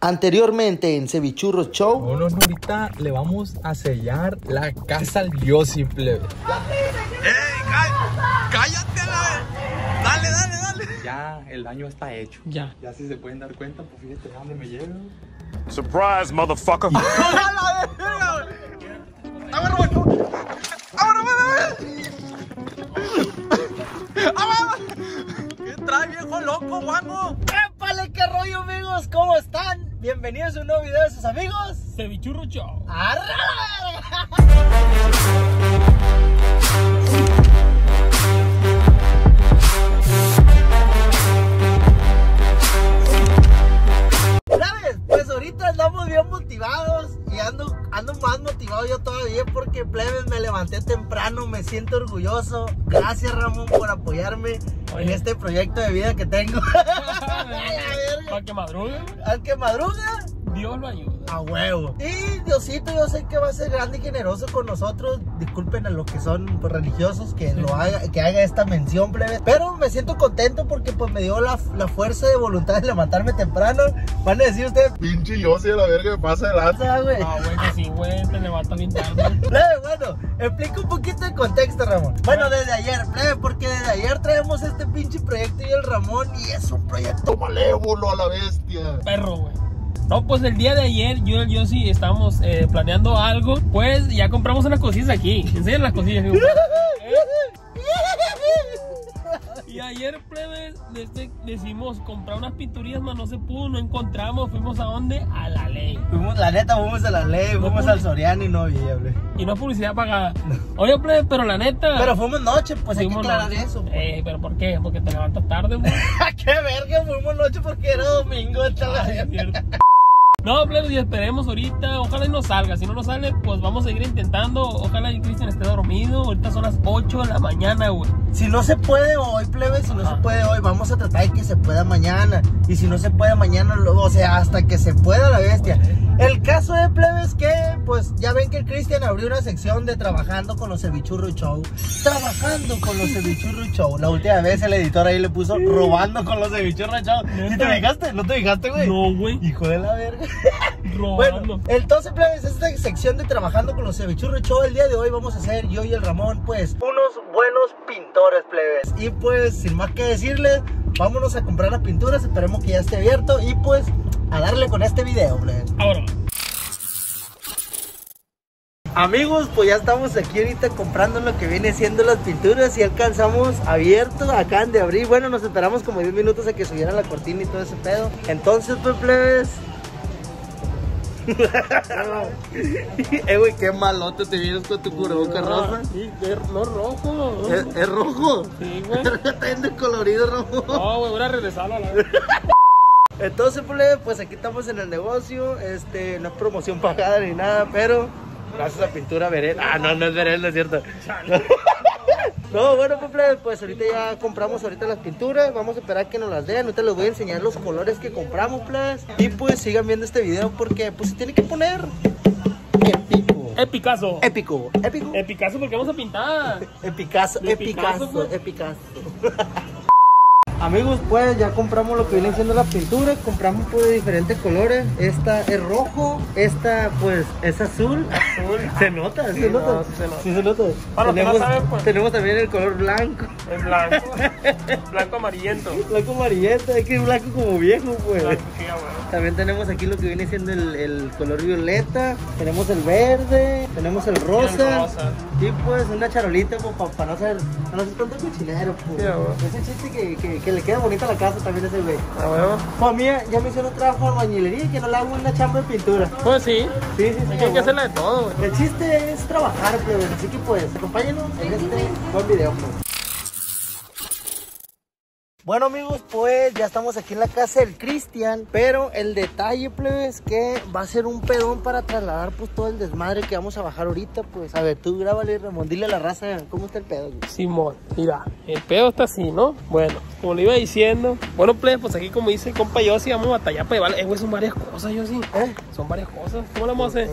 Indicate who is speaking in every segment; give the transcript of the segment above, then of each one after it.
Speaker 1: Anteriormente en Cevichurro Show.
Speaker 2: Bueno, ahorita le vamos a sellar la casa al Yossi, plebe.
Speaker 3: ¡Cállate a la vez! Dale, dale, dale.
Speaker 2: Ya el daño está hecho.
Speaker 4: Ya.
Speaker 2: Ya si se pueden dar cuenta, pues fíjate a dónde me llevo.
Speaker 5: Surprise, motherfucker.
Speaker 3: ¿Qué trae, viejo loco, guapo?
Speaker 1: ¡Épale, qué rollo, amigos! ¿Cómo están? Bienvenidos a un nuevo video de sus amigos.
Speaker 4: Cevichurro Show.
Speaker 1: ¡Arra! Ahorita andamos bien motivados y ando, ando más motivado yo todavía porque plebes me levanté temprano, me siento orgulloso. Gracias Ramón por apoyarme en este proyecto de vida que tengo.
Speaker 4: Que
Speaker 1: Al que madruga,
Speaker 4: Dios lo ayuda.
Speaker 1: a huevo. Y Diosito, yo sé que va a ser grande y generoso con nosotros. Disculpen a los que son pues, religiosos que lo haga, que haga esta mención, plebe. Pero me siento contento porque pues me dio la, la fuerza de voluntad de levantarme temprano. Van a decir ustedes,
Speaker 5: Pinche yo a la verga me pasa adelante.
Speaker 1: "Pasa, güey.
Speaker 4: Ah, güey, que sí, güey, te levantas bien tarde.
Speaker 1: Plebe, bueno, explica un poquito el contexto, Ramón. Bueno, desde ayer, plebe, porque desde ayer traemos este pinche proyecto y el Ramón y es un proyecto
Speaker 5: Malévolo a la bestia.
Speaker 4: Perro, güey. No, pues el día de ayer yo y yo sí estábamos eh, planeando algo. Pues ya compramos unas cosillas aquí. Enseñan las cosillas que. Y ayer, plebes, este, decimos comprar unas pinturillas, mas no se pudo, no encontramos. Fuimos a dónde? A la ley.
Speaker 1: Fuimos, la neta, fuimos a la ley, fuimos al Soriano y no había, plebe.
Speaker 4: Y no publicidad pagada. Oye, plebes, pero la neta.
Speaker 1: Pero fuimos noche, pues hay que
Speaker 4: fuimos
Speaker 1: aclarar
Speaker 4: noche.
Speaker 1: eso. pues.
Speaker 4: Eh, pero ¿por qué? Porque te levantas tarde, güey.
Speaker 1: ¡Qué verga! Fuimos noche porque era domingo. esta la
Speaker 4: No, plebes, y esperemos ahorita. Ojalá y no salga. Si no nos sale, pues vamos a seguir intentando. Ojalá y Cristian esté dormido. Ahorita son las 8 de la mañana, güey.
Speaker 1: Si no se puede hoy, plebe, si no
Speaker 4: Ajá.
Speaker 1: se puede hoy, vamos a tratar de que se pueda mañana. Y si no se puede mañana, o sea, hasta que se pueda la bestia. El caso de plebe es que, pues, ya ven que el Cristian abrió una sección de trabajando con los Cevichurro Show. Trabajando con los Cevichurro Show. La última vez el editor ahí le puso robando con los Cevichurro Show. ¿Sí te fijaste? ¿No te fijaste, güey?
Speaker 4: No, güey.
Speaker 1: Hijo de la verga.
Speaker 4: Robando.
Speaker 1: Bueno, entonces, plebes, esta sección de trabajando con los cevichurros show el día de hoy vamos a hacer yo y el Ramón, pues, unos buenos pintores, plebes. Y pues, sin más que decirles, vámonos a comprar las pinturas, esperemos que ya esté abierto y pues, a darle con este video, plebes.
Speaker 4: Ahora.
Speaker 1: Amigos, pues ya estamos aquí ahorita comprando lo que viene siendo las pinturas y alcanzamos abierto, acaban de abrir. Bueno, nos esperamos como 10 minutos a que subiera la cortina y todo ese pedo. Entonces, pues, plebes. eh, güey, qué malote te vienes con tu cubrebocas rosa.
Speaker 4: Sí, es- no rojo.
Speaker 1: ¿Es, es rojo.
Speaker 4: Sí, güey.
Speaker 1: Está bien descolorido, rojo.
Speaker 4: No, güey, voy a regresarlo a la vez.
Speaker 1: Entonces, plebe, pues aquí estamos en el negocio. Este, no es promoción pagada ni nada, pero gracias a Pintura Verel. Ah, no, no es Verel, no es cierto. No, bueno, pues, pues ahorita ya compramos ahorita las pinturas. Vamos a esperar que nos las den. Ahorita les voy a enseñar los colores que compramos, plebes. Y pues sigan viendo este video porque pues se tiene que poner épico.
Speaker 4: Epicazo.
Speaker 1: Épico, épico.
Speaker 4: Epicazo porque vamos a pintar.
Speaker 1: Epicazo, epicazo,
Speaker 4: Picasso, pues.
Speaker 1: epicazo. Amigos, pues ya compramos lo que vienen siendo las pinturas, compramos pues de diferentes colores. Esta es rojo, esta pues es azul.
Speaker 4: Azul.
Speaker 1: Se nota,
Speaker 4: Sí,
Speaker 1: se nota.
Speaker 4: no, sí se nota.
Speaker 1: Sí se nota.
Speaker 4: Para los que no
Speaker 1: tenemos,
Speaker 4: saben, pues.
Speaker 1: tenemos también el color blanco.
Speaker 4: Es blanco. Blanco amarillento.
Speaker 1: Blanco amarillento, es que es blanco como viejo, pues.
Speaker 4: Blanco, sí, güey.
Speaker 1: También tenemos aquí lo que viene siendo el, el color violeta, tenemos el verde, tenemos el rosa.
Speaker 4: El rosa.
Speaker 1: Y pues una charolita pues, para no ser, para no tanto cochinero. Pues.
Speaker 4: Sí.
Speaker 1: Ese chiste que, que, que le queda bonita a la casa también ese güey.
Speaker 4: Ah, huevo.
Speaker 1: Pues a mí ya me hicieron trabajo de albañilería y que no le hago una chamba de pintura.
Speaker 4: Pues sí.
Speaker 1: Sí, sí, sí.
Speaker 4: Hay
Speaker 1: a
Speaker 4: que hacerla de todo, güey.
Speaker 1: El chiste es trabajar, pues, así que pues acompáñenos en este buen video. Pues. Bueno amigos, pues ya estamos aquí en la casa del Cristian, pero el detalle, plebes, es que va a ser un pedón para trasladar pues todo el desmadre que vamos a bajar ahorita, pues a ver, tú grábale, Ramón, dile a la raza cómo está el pedo. güey.
Speaker 4: Simón, mira, el pedo está así, ¿no? Bueno, como le iba diciendo, bueno, plebes, pues aquí como dice el compa Yossi, vamos a batallar para llevarle. Eh, güey, son varias cosas, Yossi.
Speaker 1: ¿Eh?
Speaker 4: Son varias cosas. ¿Cómo le vamos a hacer?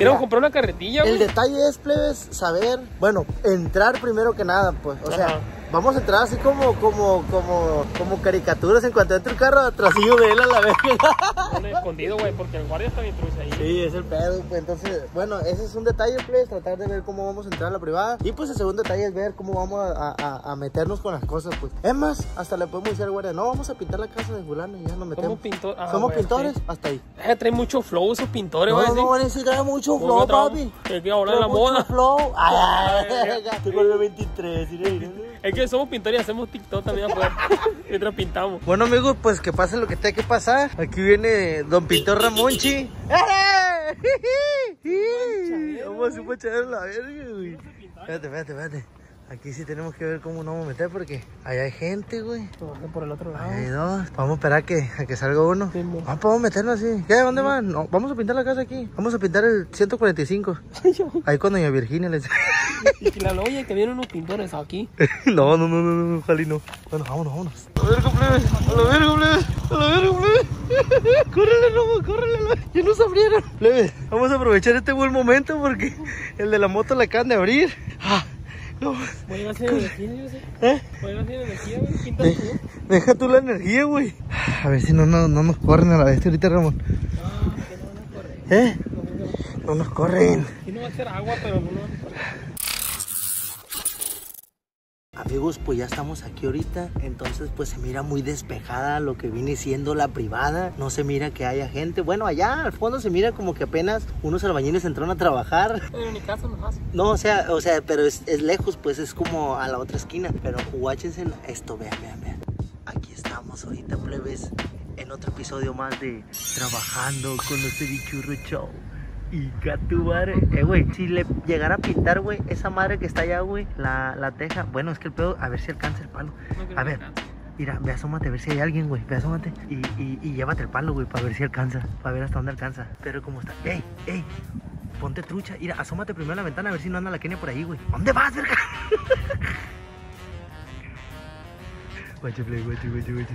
Speaker 1: Mira,
Speaker 4: comprar una carretilla,
Speaker 1: El
Speaker 4: güey.
Speaker 1: detalle es, plebes, saber, bueno, entrar primero que nada, pues, o sea. Vamos a entrar así como, como, como, como caricaturas en cuanto entre el carro atrasillo de él a la vez.
Speaker 4: Un escondido, güey, porque el guardia está bien truce ahí.
Speaker 1: Sí, es el pedo, pues entonces, bueno, ese es un detalle, pues, tratar de ver cómo vamos a entrar a la privada. Y pues el segundo detalle es ver cómo vamos a, a- a meternos con las cosas, pues. Es más, hasta le podemos decir al guardia, no, vamos a pintar la casa de fulano y ya nos metemos.
Speaker 4: Somos pintor- ah,
Speaker 1: Somos pintores,
Speaker 4: sí.
Speaker 1: hasta ahí.
Speaker 4: Eh, trae mucho flow esos pintores, güey.
Speaker 1: No,
Speaker 4: sí.
Speaker 1: no, necesita mucho
Speaker 4: Muy
Speaker 1: flow, papi.
Speaker 4: Es que ahora la
Speaker 1: Trae mucho
Speaker 4: moda.
Speaker 1: flow. Ay, ay,
Speaker 4: Ay,
Speaker 1: ay, Estoy con el 23.
Speaker 4: Es que somos pintores y hacemos TikTok también afuera. mientras pintamos.
Speaker 1: Bueno amigos, pues que pase lo que tenga que pasar. Aquí viene Don Pintor Ramonchi. ¡Eh! Vamos a hacer un la verga, güey. Espérate, espérate, espérate. Aquí sí tenemos que ver cómo nos vamos a meter porque allá hay gente, güey.
Speaker 4: Por el otro lado.
Speaker 1: Hay dos. Vamos a esperar a que, a que salga uno.
Speaker 4: Sí.
Speaker 1: Vamos, podemos meternos así. ¿Qué? ¿Dónde van? No, vamos a pintar la casa aquí. Vamos a pintar el 145. Ahí con doña Virginia les...
Speaker 4: Y que la oye que vienen unos pintores aquí.
Speaker 1: No, no, no, no, no, ojalá no. Bueno, vámonos, vámonos. A ver, plebes, a la verga, plebes, a la verga, plebes. Córrele, lobo, córrele, lobo. Ya nos abrieron. Plebes, vamos a aprovechar este buen momento porque el de la moto la acaban de abrir. Ah, no,
Speaker 4: Voy a hacer energía, yo sé.
Speaker 1: ¿eh?
Speaker 4: Voy a hacer energía, güey. Pintas
Speaker 1: De-
Speaker 4: tú.
Speaker 1: deja tú la energía, güey. A ver si no, no, no nos corren a la vez ahorita, Ramón.
Speaker 4: Ah, que no van a correr.
Speaker 1: ¿Eh? No nos corren.
Speaker 4: Y no va a ser agua, pero no van a correr.
Speaker 1: Amigos, pues ya estamos aquí ahorita, entonces pues se mira muy despejada lo que viene siendo la privada, no se mira que haya gente, bueno allá al fondo se mira como que apenas unos albañiles entraron a trabajar,
Speaker 4: Pero en mi casa no
Speaker 1: no, o sea, o sea, pero es, es lejos, pues es como a la otra esquina, pero guáchense en esto, vean, vean, vean, aquí estamos ahorita plebes, en otro episodio más de Trabajando con los Bichurro Show. Y tu madre, eh, güey, si le llegara a pintar, güey, esa madre que está allá, güey, la, la teja, bueno, es que el pedo, a ver si alcanza el palo.
Speaker 4: No
Speaker 1: A ver, mira, ve asómate a ver si hay alguien, güey, ve asómate. Y, y, y llévate el palo, güey, para ver si alcanza, para ver hasta dónde alcanza. Pero cómo está, ey, ey, ponte trucha, mira, asómate primero a la ventana a ver si no anda la Kenia por ahí, güey. ¿Dónde vas, verga? Guacho, play, guacho, guacho, guacho.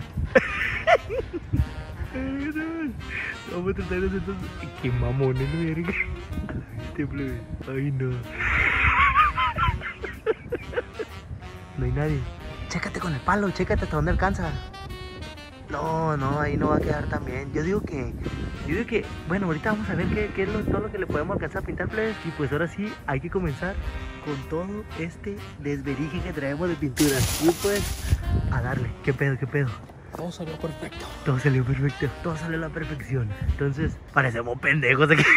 Speaker 1: Vamos a tratar de hacer. Qué mamones, ¿no, verga? Este plebe. Ay, no. No hay nadie. Chécate con el palo, chécate hasta dónde alcanza. No, no, ahí no va a quedar también. Yo digo que, yo digo que, bueno, ahorita vamos a ver qué, qué es lo- todo lo que le podemos alcanzar a pintar, plebes. Y pues ahora sí, hay que comenzar con todo este desverige que traemos de pintura. Y pues, a darle. ¿Qué pedo, qué pedo?
Speaker 4: Todo salió perfecto.
Speaker 1: Todo salió perfecto, todo salió a la perfección. Entonces, parecemos pendejos aquí.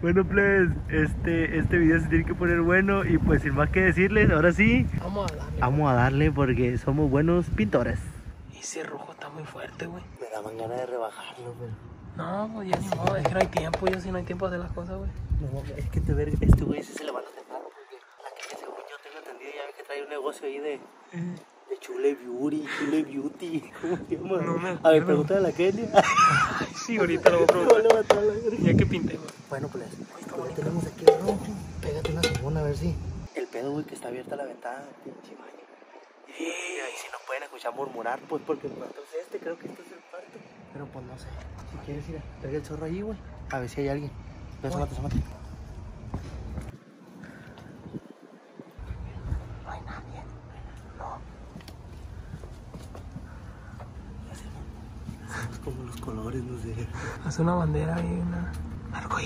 Speaker 1: Bueno, pues, este, este video se tiene que poner bueno y pues sin más que decirles, ahora sí,
Speaker 4: Vamos a darle.
Speaker 1: vamos a darle porque somos buenos pintores.
Speaker 4: Ese rojo está muy fuerte, güey.
Speaker 1: Me daban ganas de rebajarlo, pero...
Speaker 4: No, pues ya ni modo. Es que no hay tiempo. Yo sí no hay tiempo de hacer las cosas, güey.
Speaker 1: No, es que te ver, este güey sí se levanta temprano porque la que según yo tengo entendido ya ves que trae un negocio ahí de, de Chule Beauty, Chule Beauty, ¿cómo se llama?
Speaker 4: No me
Speaker 1: a ver, pregúntale a la Kenia.
Speaker 4: Sí, ahorita lo voy a preguntar. Ya que pinté.
Speaker 1: Bueno, pues, como ya tenemos aquí el rojo, pégate una segunda a ver si. El pedo, güey, que está abierta la ventana, pinche baño. Y ahí sí nos pueden escuchar murmurar, pues, porque el cuarto es este, creo que este es el cuarto. Pero pues no sé. Si quieres ir a pega el zorro ahí, güey. A ver si hay alguien. Ve, asómate, asómate. No hay nadie. No. Hacemos como los colores, no sé.
Speaker 4: Hace una bandera y una. Arco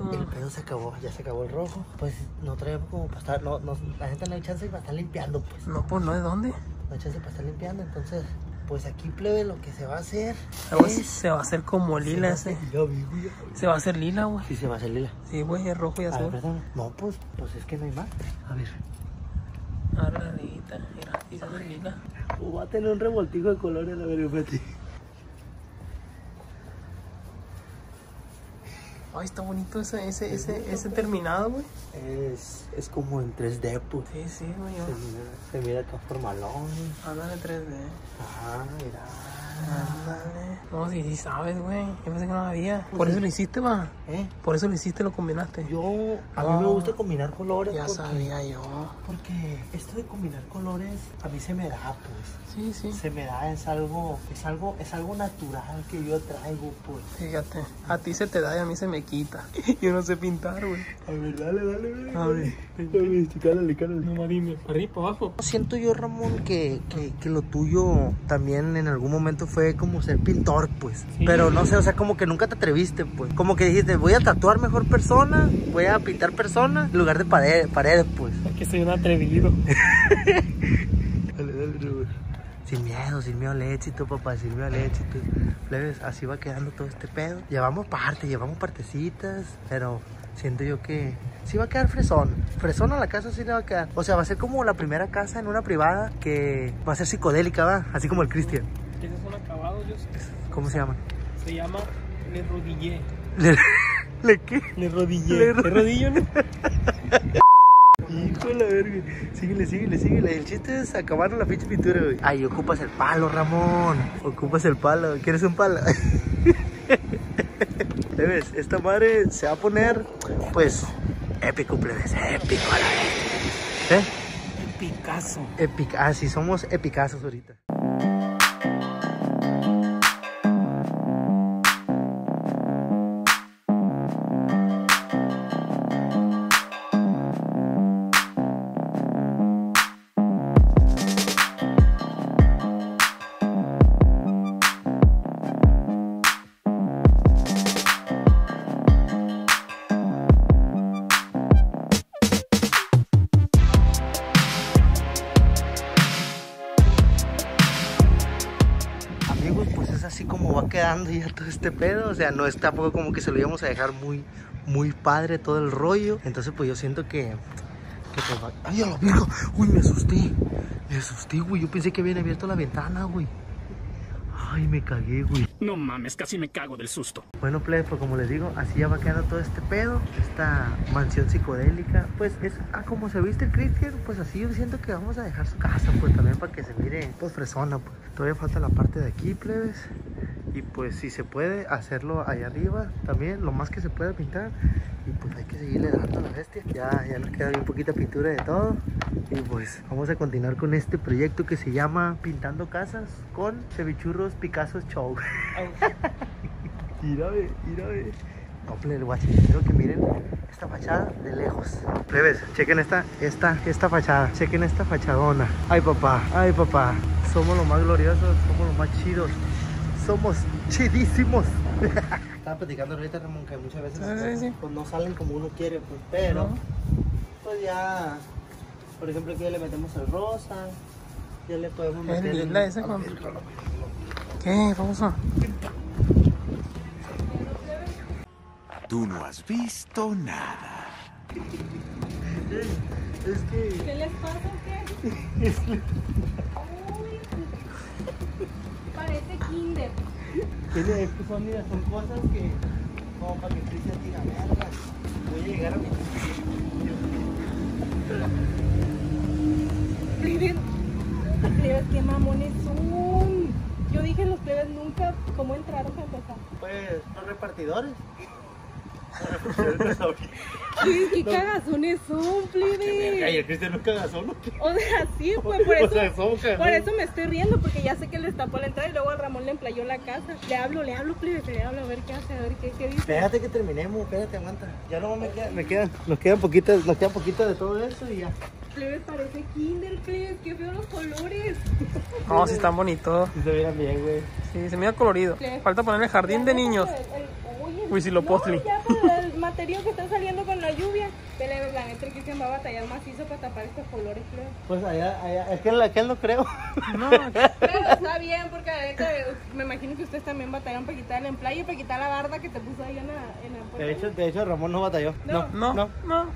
Speaker 1: el pedo se acabó, ya se acabó el rojo. Pues no traemos como para estar, no, no, la gente no hay chance para estar limpiando, pues.
Speaker 4: No, pues no, ¿de dónde?
Speaker 1: No hay chance para estar limpiando, entonces pues aquí plebe lo que se va a hacer es...
Speaker 4: se va a hacer como lila ese.
Speaker 1: Ya vi, güey.
Speaker 4: Se va a hacer lila, güey.
Speaker 1: Sí, se va a hacer lila.
Speaker 4: Sí, güey, es rojo y
Speaker 1: A ver,
Speaker 4: azul.
Speaker 1: perdón. No, pues, pues es que no hay más. A ver.
Speaker 4: Ah, la mira, y se hace lila.
Speaker 1: O va a tener un revoltijo de colores, a ver, espérate.
Speaker 4: Ay, está bonito ese, ese, ese, ese terminado, güey.
Speaker 1: Es, es como en 3D, pues.
Speaker 4: Sí, sí, güey.
Speaker 1: Se mira, se mira acá formalón.
Speaker 4: Ándale 3D.
Speaker 1: Ajá, mira.
Speaker 4: Ándale. No, sí, sí sabes, güey. Yo pensé que no había. Por eso lo hiciste, va.
Speaker 1: ¿Eh?
Speaker 4: Por eso lo hiciste, lo combinaste.
Speaker 1: Yo, a mí me gusta combinar colores.
Speaker 4: Ya
Speaker 1: porque,
Speaker 4: sabía yo.
Speaker 1: Porque esto de combinar colores a mí se me da, pues.
Speaker 4: Sí, sí.
Speaker 1: Se me da, es algo, es algo, es algo natural que yo traigo, pues.
Speaker 4: Fíjate, a ti se te da y a mí se me quita. Yo no sé pintar, güey.
Speaker 1: A ver, dale, dale, dale.
Speaker 4: A ver.
Speaker 1: Dale, cálale, cálale.
Speaker 4: No, dime, para arriba, para abajo.
Speaker 1: Siento yo, Ramón, que, que, que lo tuyo también en algún momento fue como ser pintor, pues.
Speaker 4: Sí.
Speaker 1: Pero no sé, o sea, como que nunca te atreviste, pues. Como que dijiste, voy a tatuar mejor persona, voy a pintar personas en lugar de pared- paredes, pues.
Speaker 4: Es que soy un atrevido.
Speaker 1: Dale, dale, Ramón. Sin miedo, sin miedo al éxito, papá, sin miedo al éxito. Plebes, así va quedando todo este pedo. Llevamos parte, llevamos partecitas, pero siento yo que sí va a quedar fresón. Fresón a la casa sí le va a quedar. O sea, va a ser como la primera casa en una privada que va a ser psicodélica, ¿va? Así como el Cristian. ¿Cómo se llama?
Speaker 4: Se llama Le Rodillé.
Speaker 1: ¿Le, ¿Le qué?
Speaker 4: Le Rodillé.
Speaker 1: Le ro-
Speaker 4: Le rodillo, ¿no?
Speaker 1: Hijo de la verga. Síguele, síguele, síguele. El chiste es acabar la pinche pintura, güey. Ay, ocupas el palo, Ramón. Ocupas el palo. ¿Quieres un palo? ¿Ves? Esta madre se va a poner, pues, épico, plebes. Épico a la vez. ¿Eh?
Speaker 4: Picasso.
Speaker 1: Épica. Ah, sí, somos epicazos ahorita. Este pedo. O sea, no es tampoco como que se lo íbamos a dejar muy, muy padre todo el rollo. Entonces, pues yo siento que. que pues ¡Ay, a la verga! ¡Uy, me asusté! Me asusté, güey. Yo pensé que habían abierto la ventana, güey. Ay, me cagué, güey.
Speaker 6: No mames, casi me cago del susto.
Speaker 1: Bueno, plebe, pues como les digo, así ya va quedando todo este pedo, esta mansión psicodélica. Pues es ah, como se viste el Christian, pues así yo siento que vamos a dejar su casa, pues también para que se mire, pues fresona. Pues. Todavía falta la parte de aquí, plebes. Y pues si se puede hacerlo allá arriba también, lo más que se pueda pintar. Y pues hay que seguirle dando a la bestia. Ya, ya nos queda bien poquita pintura de todo. Y pues vamos a continuar con este proyecto que se llama Pintando Casas con Cevichurros Picasso Show. Mira, mira, ve. No, plebe, guachi, quiero que miren esta fachada de lejos. Plebes, chequen esta, esta, esta fachada. Chequen esta fachadona. Ay, papá, ay, papá. Somos los más gloriosos, somos los más chidos. Somos chidísimos. Estaba platicando ahorita, Ramón, que muchas veces las
Speaker 4: Sí,
Speaker 1: pues, no salen como uno quiere, pues, pero
Speaker 4: No.
Speaker 1: pues ya, por ejemplo, aquí ya le metemos el rosa, ya le podemos
Speaker 4: Es
Speaker 1: meter...
Speaker 4: lila ese, Juan. ¿Qué, famoso?
Speaker 7: Tú no has visto nada.
Speaker 1: Es que...
Speaker 8: ¿Qué les pasa o qué? Parece kinder.
Speaker 1: Es que son, mira, son cosas que, como para que Cristian diga, verga, voy a llegar a mi
Speaker 8: Plebes, plebes, qué mamones son. Yo dije los plebes nunca, ¿cómo entraron a empezar?
Speaker 1: Pues, los repartidores.
Speaker 8: ¿Qué, qué cagazones son,
Speaker 1: Ay,
Speaker 8: plebes?
Speaker 1: el Cristian nunca caga solo.
Speaker 8: O sea, sí, pues por
Speaker 1: O sea,
Speaker 8: eso, por eso me estoy riendo, porque ya sé que les tapó la entrada y luego a Ramón le emplayó la casa. Le hablo, le hablo, plebes, le hablo a ver qué hace, a ver qué, qué dice.
Speaker 1: Espérate que terminemos, espérate, aguanta. Ya no me quedan, me quedan, nos quedan poquitas, nos quedan poquito de todo eso y ya.
Speaker 8: Plebes, parece kinder, plebes, qué feos los colores.
Speaker 4: No, sí están bonitos.
Speaker 1: Si se vieran bien, güey.
Speaker 4: Sí, se mira colorido. Falta ponerle jardín de niños.
Speaker 8: El- el- oye,
Speaker 4: Huitzilopochtli.
Speaker 8: No, mate que está saliendo con la lluvia. Pero la neta que se va a batallar macizo para tapar estos colores, creo.
Speaker 1: Pues allá, allá, es que en aquel no creo.
Speaker 8: Pero está bien, porque la neta, me imagino que ustedes también batallan para quitarle en playa y para quitar la barda que te puso ahí en la, en la puerta.
Speaker 1: De hecho, de hecho, Ramón no batalló. No,
Speaker 8: No.
Speaker 1: no,
Speaker 4: No,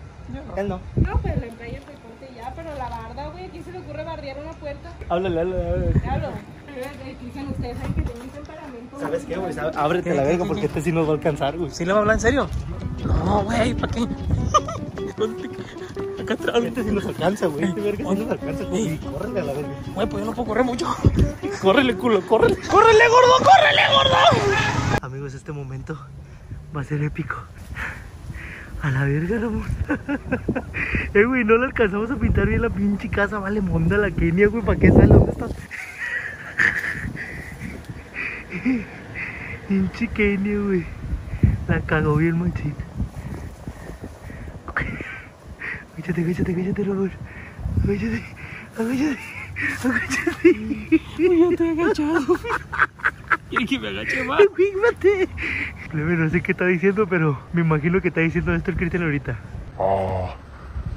Speaker 1: él no.
Speaker 8: No, pues la playa se corte ya, pero la barda, güey, ¿a quién se le ocurre bardear una puerta?
Speaker 1: Háblale, háblale, háblale.
Speaker 8: Dicen ustedes saben que tienen un temperamento.
Speaker 1: ¿Sabes qué, güey? Ábrete la verga porque este sí nos va a alcanzar, güey.
Speaker 4: ¿Sí le va a hablar en serio? No, güey, ¿para qué? Acá atrás.
Speaker 1: Este sí nos alcanza, güey. Este verga sí nos alcanza, güey. Córrele a la verga.
Speaker 4: Güey, pues yo no puedo correr mucho.
Speaker 1: Córrele, culo, córrele. ¡Córrele, gordo! ¡Córrele, gordo! Amigos, este momento va a ser épico. A la verga, Ramón. eh, güey, no le alcanzamos a pintar bien la pinche casa. Vale, monda la Kenia, güey. ¿Para qué sale? ¿Dónde está? Pinche Kenia, güey. La cagó bien, machín. Agáchate, agáchate, agáchate, Ramón. Agáchate, agáchate, agáchate.
Speaker 4: Yo estoy agachado. ¿Quiere que me agache más?
Speaker 1: Aguímate. Plebe, no sé qué está diciendo, pero me imagino que está diciendo esto el Cristian ahorita.
Speaker 5: Oh,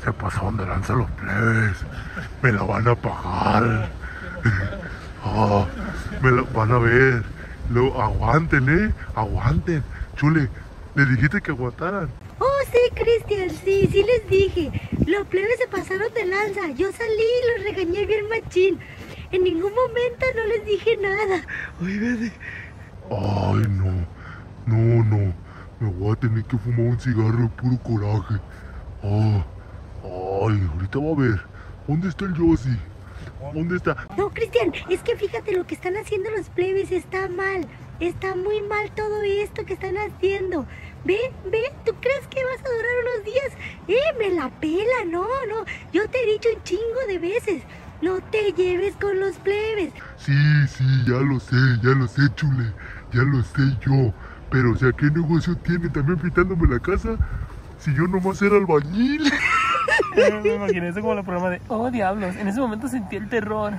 Speaker 5: se pasaron de lanza los plebes. Me la van a pagar. Oh, me la van a ver. Luego, aguanten, eh. Aguanten. Chule, le dijiste que aguantaran.
Speaker 9: Oh, sí, Cristian, sí, sí les dije. Los plebes se pasaron de lanza. Yo salí y los regañé bien machín. En ningún momento no les dije nada.
Speaker 1: Ay, vete.
Speaker 5: Ay, no. No, no. Me voy a tener que fumar un cigarro de puro coraje. Oh, ay, ahorita va a ver. ¿Dónde está el Yossi? ¿Dónde está?
Speaker 9: No, Cristian, es que fíjate lo que están haciendo los plebes está mal. Está muy mal todo esto que están haciendo. Ve, ve, ¿tú crees que vas a durar unos días? Eh, me la pela, no, no. Yo te he dicho un chingo de veces. No te lleves con los plebes.
Speaker 5: Sí, sí, ya lo sé, ya lo sé, chule. Ya lo sé yo. Pero, o sea, ¿qué negocio tiene también pintándome la casa? Si yo nomás era albañil.
Speaker 4: Me imaginé eso como el programa de Oh, diablos. En ese momento sentí el terror.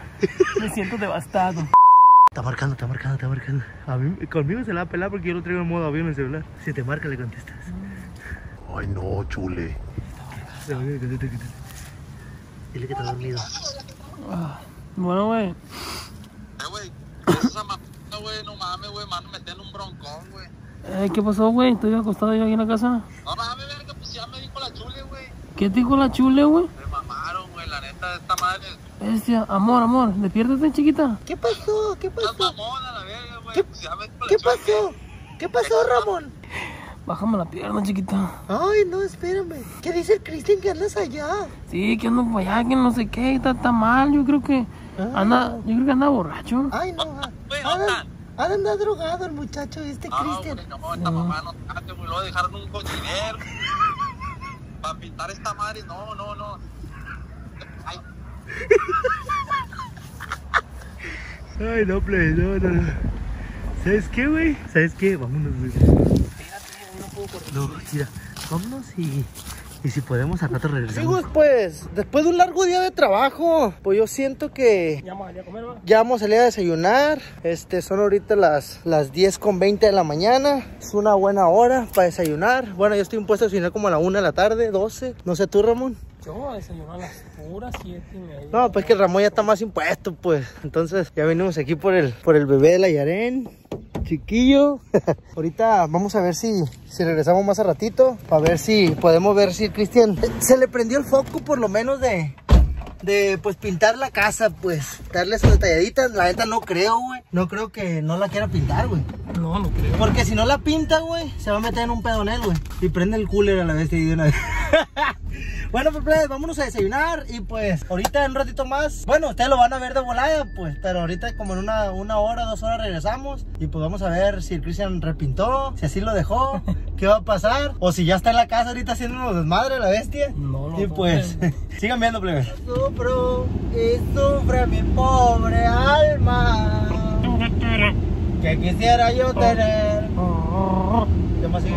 Speaker 4: Me siento devastado.
Speaker 1: Está marcando, está marcando, está marcando. A mí, conmigo se la va a pelar porque yo lo traigo en modo avión en el celular. Si te marca, le contestas.
Speaker 5: Ay, no, chule.
Speaker 1: Dile que está dormido.
Speaker 4: Bueno, güey.
Speaker 3: Eh, güey, esa mamita, güey, no mames, güey, mano, meter en un broncón, güey.
Speaker 4: Eh, ¿Qué pasó, güey? Estoy acostado yo aquí en la casa.
Speaker 3: No mames, verga, pues ya me dijo la chule, güey.
Speaker 4: ¿Qué te dijo la chule, güey?
Speaker 3: Me mamaron, güey, la neta, esta madre.
Speaker 4: Bestia, amor, amor, despiértate, chiquita.
Speaker 1: ¿Qué pasó? ¿Qué pasó?
Speaker 3: mamona, la verga, güey. Pues
Speaker 1: ¿Qué pasó? ¿Qué pasó, Ramón?
Speaker 4: Bájame la pierna, chiquita.
Speaker 1: Ay, no, espérame. ¿Qué dice el Cristian que andas allá?
Speaker 4: Sí, que ando para allá, que no sé qué, está, está mal. Yo creo que anda, yo creo que anda borracho.
Speaker 1: Ay, no.
Speaker 3: No
Speaker 1: de andar drogado el muchacho este
Speaker 3: No, güey, no, esta mamá no trate, güey, lo dejaron un cochinero. Para pintar esta madre, no, no, no. Ay,
Speaker 1: Ay, no, play, no, no, no. ¿Sabes qué, güey? ¿Sabes qué? Vámonos, güey. No, mira, vámonos y, y si podemos al rato regresamos. Amigos, pues, después de un largo día de trabajo, pues yo siento que
Speaker 4: Ya vamos a comer, va.
Speaker 1: ya vamos a salir a desayunar. Este, son ahorita las, las 10 con 20 de la mañana. Es una buena hora para desayunar. Bueno, yo estoy impuesto a desayunar como a la 1 de la tarde, 12. No sé tú, Ramón.
Speaker 4: Yo desayuno a las puras siete y media.
Speaker 1: No, pues que el Ramón ya está más impuesto, pues. Entonces, ya venimos aquí por el, por el bebé de la Yaren. Chiquillo. Ahorita vamos a ver si, si regresamos más a ratito. Para ver si podemos ver si Cristian se le prendió el foco por lo menos de, de pues pintar la casa, pues. Darle sus detalladitas. La neta no creo, güey. No creo que no la quiera pintar, güey.
Speaker 4: No, no creo.
Speaker 1: Porque si no la pinta, güey, se va a meter en un pedonel, güey. Y prende el cooler a la vez de una vez. bueno, pues, plebes, vámonos a desayunar. Y pues, ahorita en un ratito más. Bueno, ustedes lo van a ver de volada, pues. Pero ahorita, como en una, una hora, dos horas, regresamos. Y pues vamos a ver si el Cristian repintó, si así lo dejó, qué va a pasar. O si ya está en la casa ahorita haciéndonos desmadre la bestia.
Speaker 4: No, no,
Speaker 1: Y
Speaker 4: no,
Speaker 1: pues, sigan viendo, plebes. Sufro y sufre mi pobre alma. Que quisiera yo tener. ¿Qué más sigue?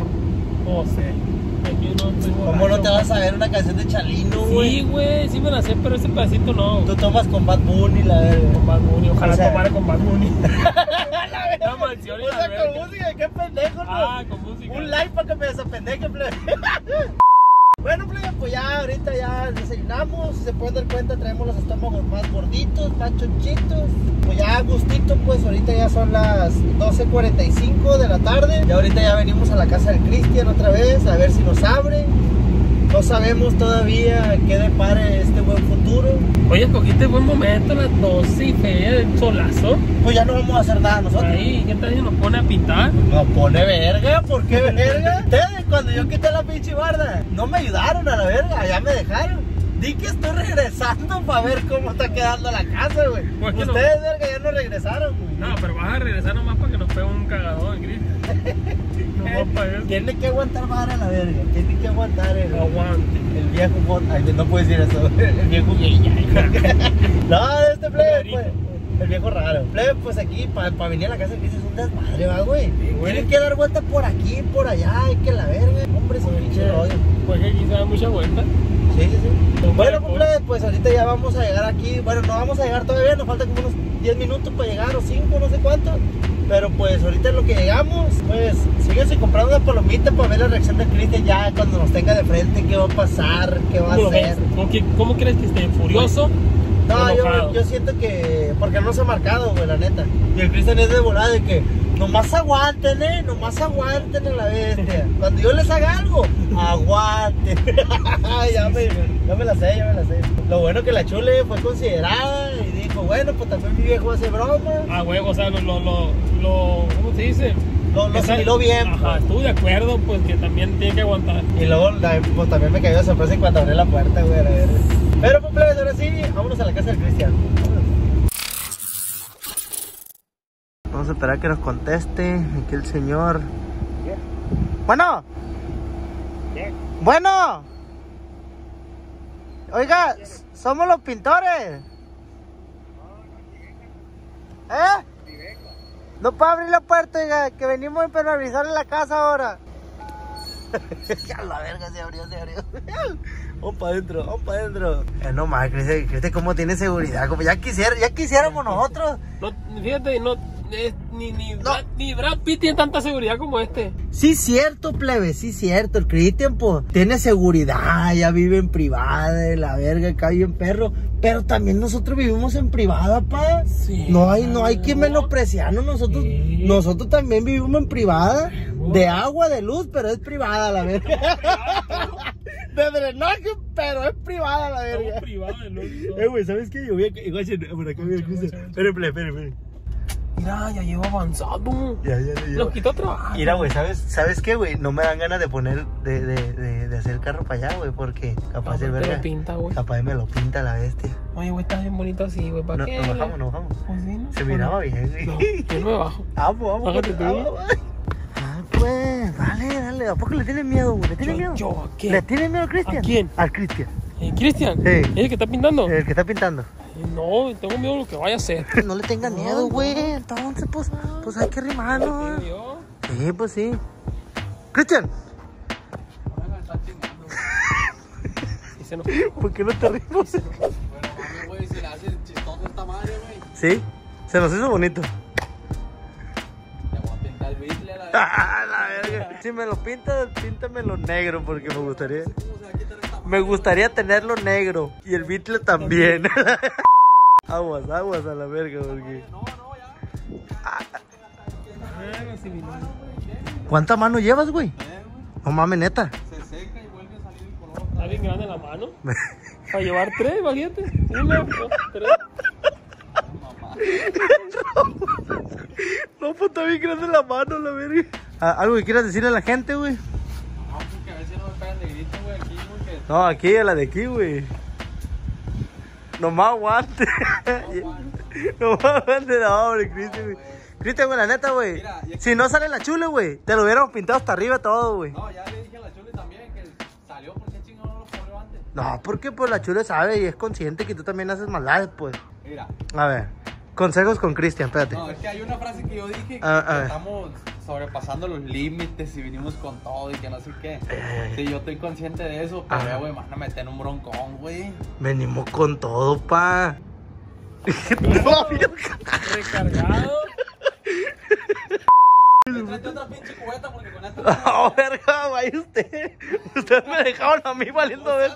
Speaker 4: No estoy
Speaker 1: ¿Cómo no te vas a ver una canción de Chalino, güey?
Speaker 4: Sí, güey, sí me la sé, pero ese pedacito no.
Speaker 1: Tú tomas con Bad Bunny, la verga.
Speaker 4: Con Bad Bunny, ojalá
Speaker 1: O sea-
Speaker 4: tomara con Bad Bunny. canción.
Speaker 1: Con música, qué pendejo, ¿no?
Speaker 4: Ah, pues. con música.
Speaker 1: Un like para que me desapendeje, plebe. Bueno, plebe, pues ya ahorita ya desayunamos. Si se pueden dar cuenta, traemos los estómagos más gorditos, más chonchitos. Pues ya a gustito, pues ahorita ya son las 12.45 de la tarde. Y ahorita ya venimos a la casa del Cristian otra vez a ver si nos abre. No sabemos todavía qué depare este buen futuro.
Speaker 4: Oye, escogiste buen momento, las 12 y media del solazo.
Speaker 1: Pues ya no vamos a hacer nada nosotros.
Speaker 4: Ahí, ¿qué tal si nos pone a pitar?
Speaker 1: Nos pone verga, ¿por qué verga? Ustedes cuando yo quité la pinche barda, no me ayudaron a la verga, ya me dejaron. Di que estoy regresando para ver cómo está quedando la casa, güey.
Speaker 4: Pues que no.
Speaker 1: Ustedes, verga, ya no regresaron, güey.
Speaker 4: No, pero vas a regresar nomás para que nos pegue un cagadón, Gris. No para eso.
Speaker 1: Tiene que aguantar vara la verga, tiene que aguantar el,
Speaker 4: Aguante.
Speaker 1: el viejo bot. Ay, no puedes decir eso, el viejo No, este plebe, pues. El viejo raro. Plebe, pues aquí, para venir a la casa de Cristo es un desmadre, va, güey. Tienen que dar vuelta por aquí, por allá, hay que la verga. Hombre, ese pinche rollo.
Speaker 4: Pues que aquí se da mucha vuelta.
Speaker 1: Sí, sí, sí.
Speaker 4: No,
Speaker 1: Bueno,
Speaker 4: pues,
Speaker 1: pues, ahorita ya vamos a llegar aquí. Bueno, no vamos a llegar todavía, nos faltan como unos 10 minutos para llegar o 5, no sé cuánto. Pero pues ahorita en lo que llegamos, pues síguense comprando una palomita para ver la reacción de Cristian ya cuando nos tenga de frente, qué va a pasar, qué va a
Speaker 4: ¿Cómo,
Speaker 1: hacer.
Speaker 4: ¿Cómo, que- cómo crees que esté? ¿Furioso?
Speaker 1: No, yo siento que. Porque no se ha marcado, güey, la neta. Y el Cristian es de volada de que. Nomás aguanten, eh. Nomás aguanten a la bestia. Cuando yo les haga algo, aguanten. ya, me, ya me la sé, ya me la sé. Lo bueno que la chule fue considerada y dijo, bueno, pues también mi viejo hace broma.
Speaker 4: Ah, huevo, o sea, lo, lo, lo, lo- ¿cómo se dice?
Speaker 1: Lo, lo asimiló bien.
Speaker 4: Ajá,
Speaker 1: pues.
Speaker 4: estuve de acuerdo, pues que también tiene que aguantar.
Speaker 1: Y luego pues, también me cayó de sorpresa en cuanto abrí la puerta, güey, a verga. Pero pues, plebes, ahora sí, vámonos a la casa del Cristian. Vamos a esperar a que nos conteste aquí el señor. Bueno. Bueno. Oiga, somos los pintores. ¿Eh? No puedo abrir la puerta, oiga, que venimos a impermeabilizar la casa ahora. ya la verga se abrió, se abrió. Vamos para adentro, vamos para adentro. Eh, no más, Cristian, ¿cómo tiene seguridad? Como ya quisiera, ya quisiéramos nosotros.
Speaker 4: No, fíjate, no, es- ni, ni,
Speaker 1: No.
Speaker 4: Brad, ni Brad Pitt tiene tanta seguridad como este.
Speaker 1: Sí, cierto, plebe, sí, cierto. El Cristian, pues, tiene seguridad, ya vive en privada, de la verga, acá bien perro. Pero también nosotros vivimos en privada, pa.
Speaker 4: Sí.
Speaker 1: No hay, no hay que menospreciarnos. Nosotros,
Speaker 4: Sí.
Speaker 1: nosotros también vivimos en privada. De agua, de luz, pero es privada, la verga. de drenaje, pero es privada, la verga.
Speaker 4: Estamos privados de luz.
Speaker 1: Eh, güey, ¿sabes qué? Yo voy a... Igual, por acá, mira, Cristian. Espera, espera, espera, espera.
Speaker 4: Mira, ya lleva avanzado.
Speaker 1: Ya, ya, ya.
Speaker 4: Nos quitó trabajo.
Speaker 1: Mira, güey, ¿sabes, ¿sabes qué, güey? No me dan ganas de poner, de, de, de, de hacer el carro para allá, güey, porque capaz el
Speaker 4: te
Speaker 1: verga,
Speaker 4: lo pinta, güey.
Speaker 1: capaz me lo pinta la bestia.
Speaker 4: Oye, güey, estás bien bonito así, güey. ¿Para
Speaker 1: No,
Speaker 4: qué?
Speaker 1: nos bajamos, nos bajamos.
Speaker 4: Pues sí, ¿no?
Speaker 1: Se miraba bien, güey.
Speaker 4: No, yo no me bajo.
Speaker 1: Vamos, vamos.
Speaker 4: Bájate tú.
Speaker 1: vamos, vamos. Ah, pues, dale, dale. ¿A poco le tiene miedo, güey? ¿Le tiene miedo?
Speaker 4: yo, ¿a qué?
Speaker 1: ¿Le tiene miedo a Cristian?
Speaker 4: ¿A quién?
Speaker 1: Al Cristian.
Speaker 4: Eh, Cristian,
Speaker 1: Sí.
Speaker 4: ¿es el que está pintando?
Speaker 1: El que está pintando.
Speaker 4: No, tengo miedo de lo que vaya a hacer.
Speaker 1: No le tenga miedo, güey. Entonces, pues, pues hay que rimarlo. Sí, pues sí. Cristian,
Speaker 4: se
Speaker 1: ¿por qué no te rimos? Sí, se nos hizo bonito. Si me lo pintas, píntamelo negro porque me gustaría. Me gustaría tenerlo negro y el bitle también. aguas, aguas a la verga porque.
Speaker 4: Ah, sí, vino.
Speaker 1: ¿Cuánta mano llevas, güey? No mames, neta.
Speaker 4: Está bien grande la mano. Para llevar tres, imagínate. Una, dos, tres.
Speaker 1: No, pues está bien grande la mano, la verga. Ah, ¿Algo que quieras decirle a la gente, güey? No, aquí, a la de aquí, güey. Nomás aguante. Nomás aguante, no, hombre, Cristian, güey. Cristian, güey, la neta, güey. Si no sale la chule, güey, te lo hubiéramos pintado hasta arriba todo, güey.
Speaker 2: No, ya le dije a la Chule también que salió porque chingón no lo corrió antes.
Speaker 1: No, porque pues la chule sabe y es consciente que tú también haces maldades, pues.
Speaker 2: Mira,
Speaker 1: A ver, consejos con Cristian, espérate.
Speaker 2: no, es que hay una frase que yo dije que,
Speaker 1: A- a
Speaker 2: que
Speaker 1: ver.
Speaker 2: estamos sobrepasando los límites y vinimos con todo y que no sé qué. Sí, yo estoy consciente de eso, pero güey, van a meter un broncón, güey.
Speaker 1: Venimos con todo, pa. no,
Speaker 4: Recargado.
Speaker 2: Tráete otra pinche cubeta porque con esta
Speaker 1: Oh, verga, vaya usted. Usted Ustedes me dejaron a mí valiendo ver.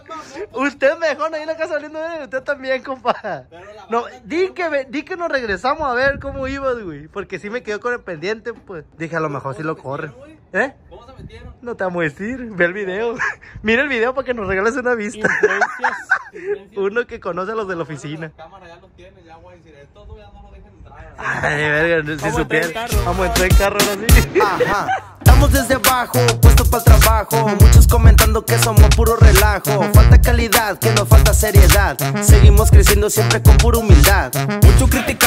Speaker 1: Ustedes me dejaron ahí en la casa valiendo ver. Usted también, compa. No, di que, di que nos regresamos a ver cómo ibas, güey. Porque sí me quedó con el pendiente, pues. Dije, a lo mejor sí lo corren. ¿Eh?
Speaker 2: ¿Cómo se metieron?
Speaker 1: No te vamos a decir. Ve el video. Mira el video para que nos regales una vista. Uno que conoce a los de la oficina.
Speaker 2: Cámara ya lo tiene, ya voy a decir, esto ya no.
Speaker 1: Ay, verga, si
Speaker 4: Vamos a entrar en
Speaker 1: supieran.
Speaker 4: carro.
Speaker 1: Vamos a entrar en carro ahora sí.
Speaker 10: Ajá. Estamos desde abajo, puestos para el trabajo. Muchos comentando que somos puro relajo. Falta calidad, que nos falta seriedad. Seguimos creciendo siempre con pura humildad. Muchos criticando.